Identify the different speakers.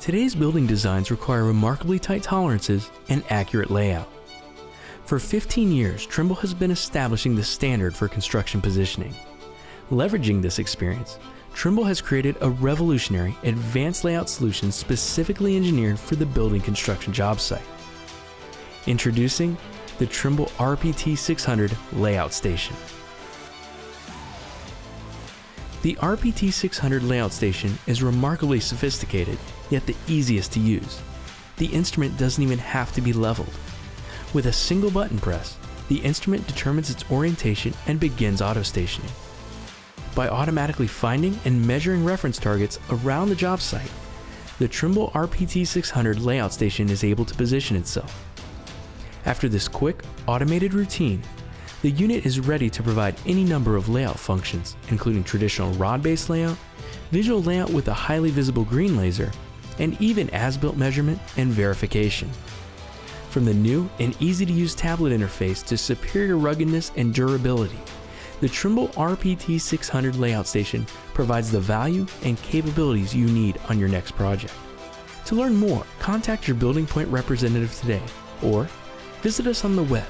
Speaker 1: Today's building designs require remarkably tight tolerances and accurate layout. For 15 years, Trimble has been establishing the standard for construction positioning. Leveraging this experience, Trimble has created a revolutionary advanced layout solution specifically engineered for the building construction job site. Introducing the Trimble RPT 600 Layout Station. The RPT 600 Layout Station is remarkably sophisticated, yet the easiest to use. The instrument doesn't even have to be leveled. With a single button press, the instrument determines its orientation and begins auto stationing. By automatically finding and measuring reference targets around the job site, the Trimble RPT 600 layout station is able to position itself. After this quick, automated routine, the unit is ready to provide any number of layout functions, including traditional rod-based layout, visual layout with a highly visible green laser, and even as-built measurement and verification. From the new and easy-to-use tablet interface to superior ruggedness and durability, the Trimble RPT 600 layout station provides the value and capabilities you need on your next project. To learn more, contact your BuildingPoint representative today or visit us on the web